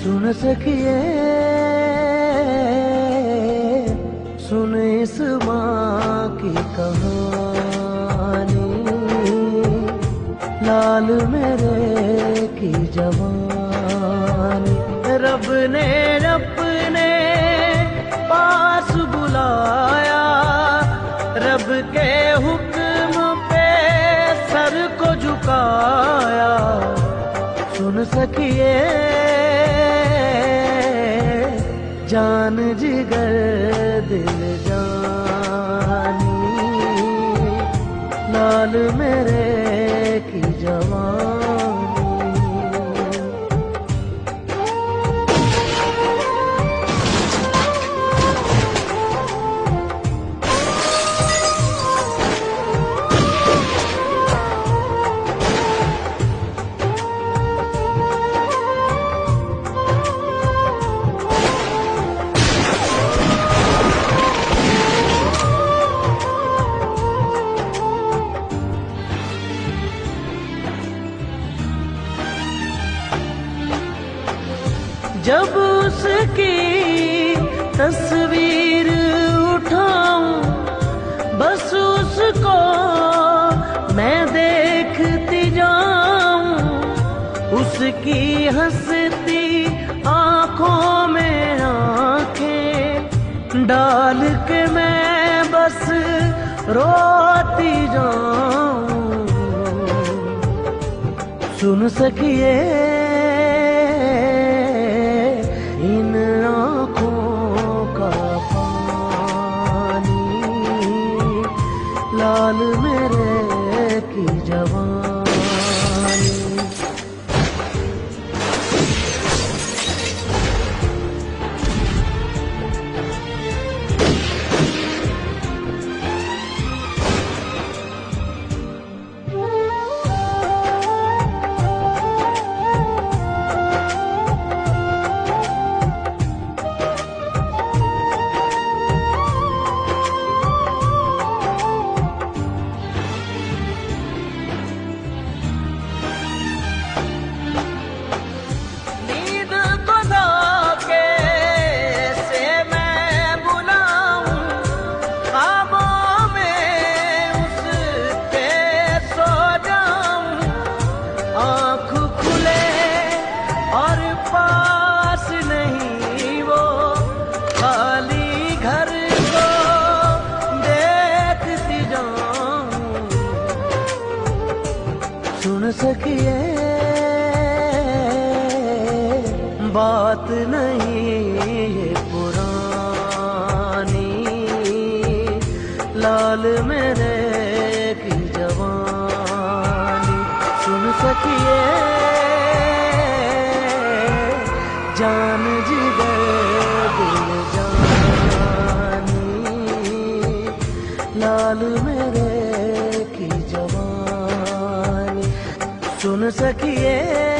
सुन सकिए सुन इस माँ की कहानी। लाल मेरे की जवानी। रब ने अपने पास बुलाया। रब के हुक्म पे सर को झुकाया। सुन सकिए जान जिगर दिल जानी लाल मेरे की जवानी जब उसकी तस्वीर उठाऊं, बस उसको मैं देखती जाऊँ। उसकी हंसती आँखों में आँखें डाल के मैं बस रोती जाऊँ। सुन सकिए जवानी सुन सकिए। बात नहीं पुरानी। लाल मेरे की जवानी। सुन सकिए। जान जिगर दिल जानी। लाल मेरे की सुन सकिए